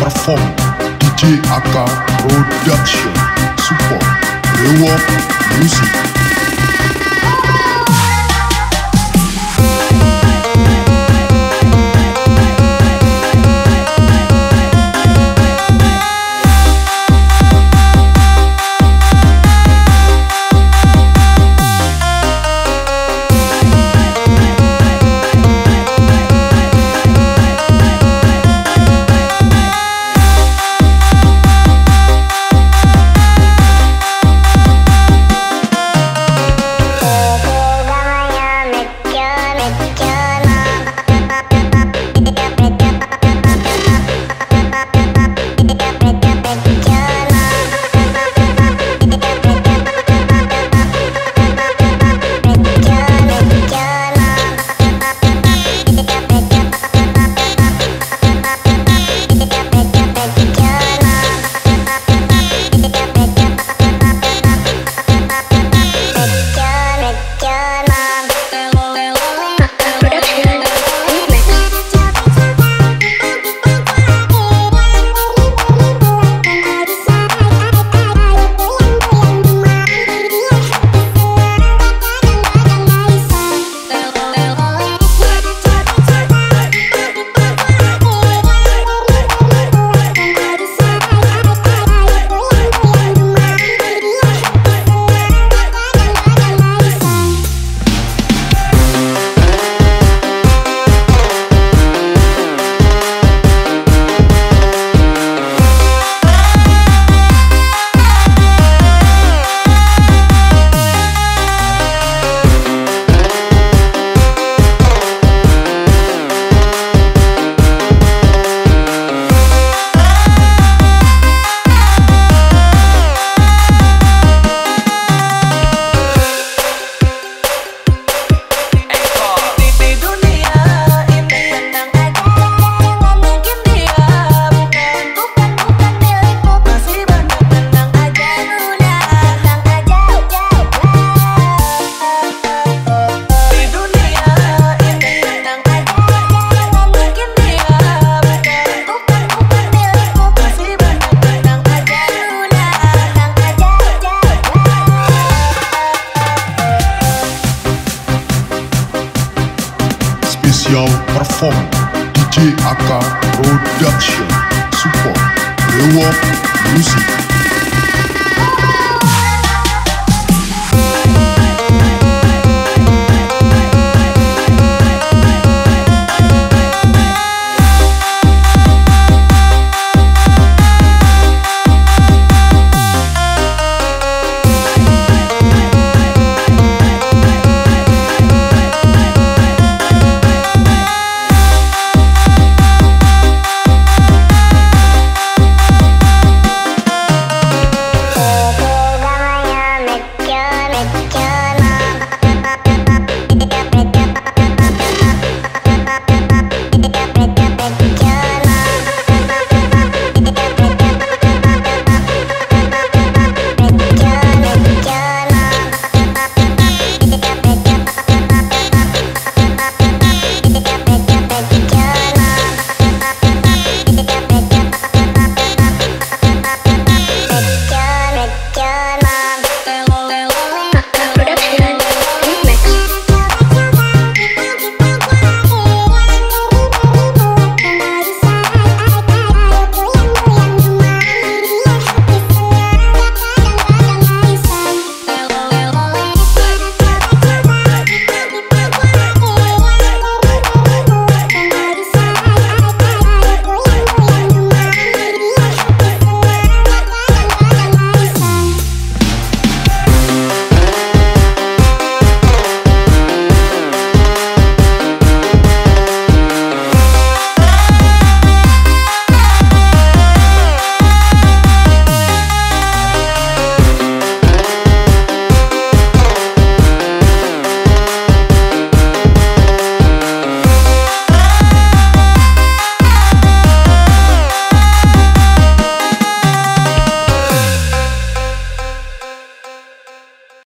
perform DJ AK Production. Support Reward Music Official Perform DJ AK Production. Support Reward Music